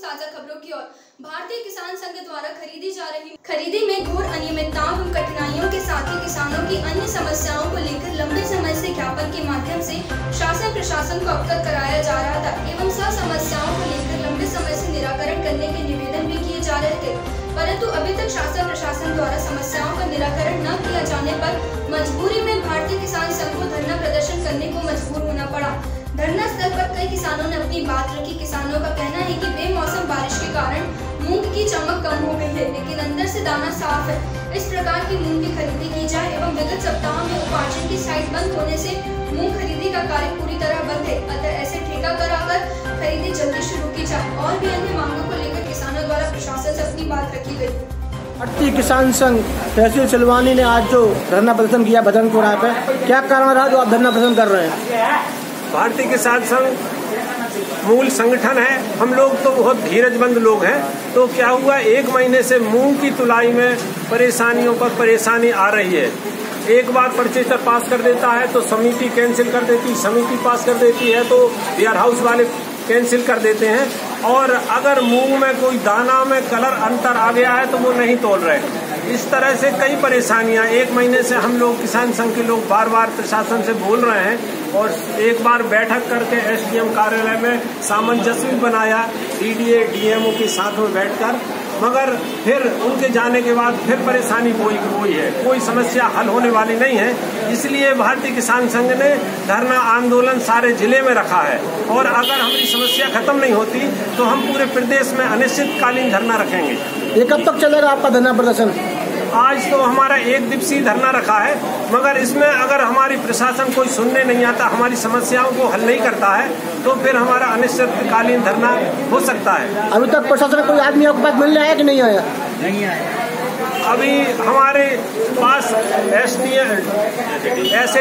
ताज़ा खबरों की ओर। भारतीय किसान संघ द्वारा खरीदी जा रही खरीदी में घोर अनियमितताओं एवं कठिनाइयों के साथ ही किसानों की अन्य समस्याओं को लेकर लंबे समय से ज्ञापन के माध्यम से शासन प्रशासन को अवगत कराया जा रहा था एवं सब समस्याओं को लेकर लंबे समय से निराकरण करने के निवेदन भी किए जा रहे थे। परंतु अभी तक शासन प्रशासन द्वारा समस्याओं का निराकरण न किया जाने पर मजबूरी में भारतीय किसान संघ को धरना प्रदर्शन करने अपनी बात रखी। किसानों का कहना है कि बेमौसम बारिश के कारण मूंग की चमक कम हो गई है लेकिन अंदर से दाना साफ़ है। इस प्रकार की मूंग की खरीदी की जाए एवं विगत सप्ताह में उपार्जन की साइट बंद होने से मूंग खरीदी का कार्य पूरी तरह बंद है। अतः ऐसे ठेका कराकर खरीदी जल्दी शुरू की जाए। और भी अन्य मांगों को लेकर किसानों द्वारा प्रशासन से अपनी बात रखी गई। भारतीय किसान संघ तहसील सिलवानी ने आज जो धरना प्रदर्शन किया भजनपुरा पे क्या कारण रहा जो आप धरना प्रदर्शन कर रहे हैं? भारतीय किसान संघ मूल संगठन है। हम लोग तो बहुत धीरजबंद लोग हैं। तो क्या हुआ? एक महीने से मूंग की तुलाई में परेशानियों पर परेशानी आ रही है। एक बार परचेजर पास कर देता है तो समिति कैंसिल कर देती, समिति पास कर देती है तो वेयर हाउस वाले कैंसिल कर देते हैं। और अगर मूंग में कोई दाना में कलर अंतर आ गया है तो वो नहीं तोल रहे। इस तरह से कई परेशानियाँ। एक महीने से हम लोग, किसान संघ के लोग बार बार प्रशासन से बोल रहे हैं और एक बार बैठक करके एसडीएम कार्यालय में सामंजस्य भी बनाया डीडीए डीएमओ के साथ में बैठकर। मगर फिर उनके जाने के बाद फिर परेशानी कोई कोई है। कोई समस्या हल होने वाली नहीं है। इसलिए भारतीय किसान संघ ने धरना आंदोलन सारे ज़िले में रखा है। और अगर हमारी समस्या खत्म नहीं होती तो हम पूरे प्रदेश में अनिश्चितकालीन धरना रखेंगे। ये कब तक चलेगा आपका धरना प्रदर्शन? आज तो हमारा एक दिवसीय धरना रखा है मगर इसमें अगर हमारी प्रशासन कोई सुनने नहीं आता हमारी समस्याओं को हल नहीं करता है तो फिर हमारा अनिश्चितकालीन धरना हो सकता है। अभी तक प्रशासन कोई आदमी आपके पास मिलने आया कि नहीं आया? नहीं आया। अभी हमारे पास एस डी एस